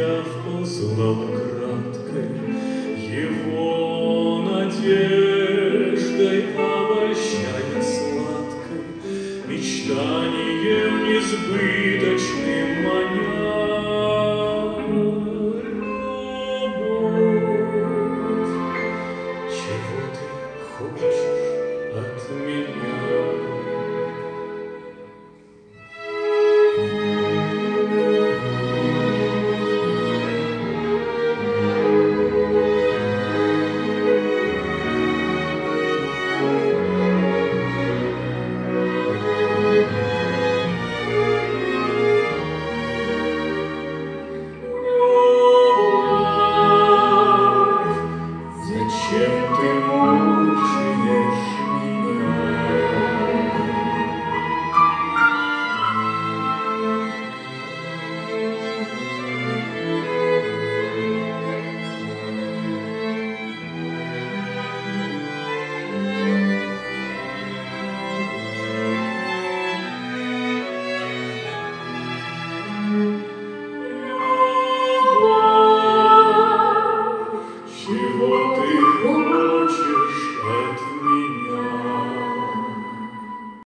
я познал краткой его надеждой, обольщая сладкой мечтанием несбыточным маня. Любовь, чего ты хочешь? Siempre muy